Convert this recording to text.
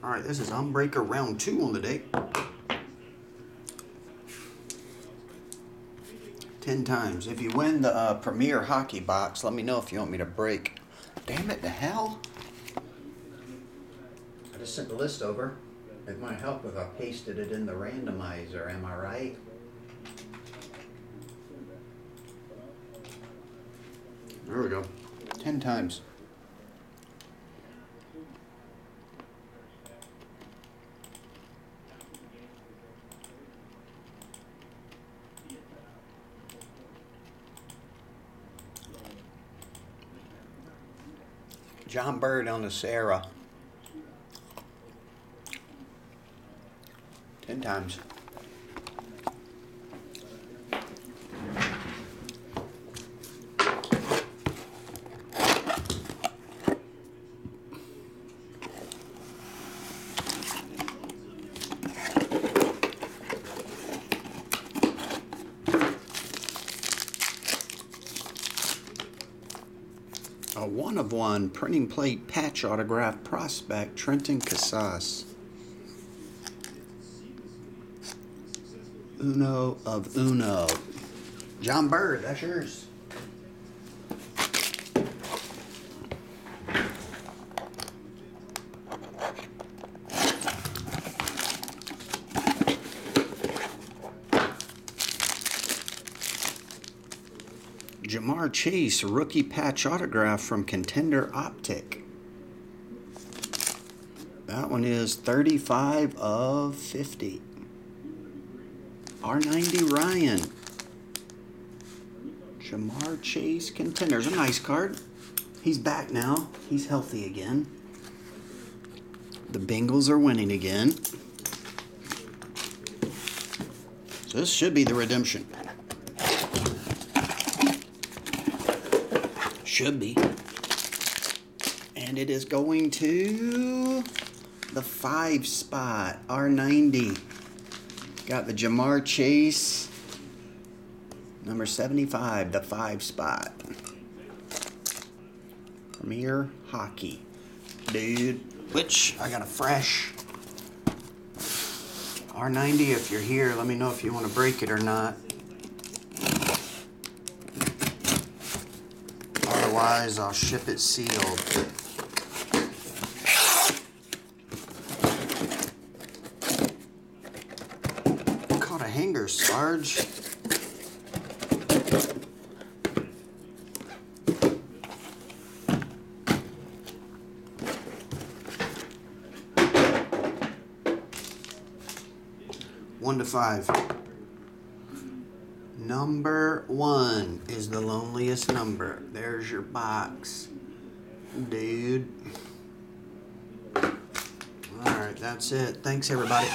All right, this is UMBreaker round two on the day. Ten times. If you win the uh, Premier Hockey Box, let me know if you want me to break. Damn it, the hell! I just sent the list over. It might help if I pasted it in the randomizer, am I right? There we go. Ten times. John Bird on the Sarah. Ten times. A one of one printing plate patch autograph prospect Triston Casas. Uno of Uno. John Bird, that's yours. Ja'Marr Chase, rookie patch autograph from Contender Optic. That one is 35 of 50. R90 Ryan. Ja'Marr Chase Contenders. A nice card. He's back now. He's healthy again. The Bengals are winning again. So this should be the redemption. Should be. And it is going to the five spot, R90. Got the Ja'Marr Chase, number 75, the five spot. Premier Hockey. Dude, which I got a fresh R90. If you're here, let me know if you want to break it or not. Otherwise, I'll ship it sealed. Caught a hanger, Sarge. One to five. Number one is the loneliest number. There's your box, dude. All right, that's it. Thanks, everybody.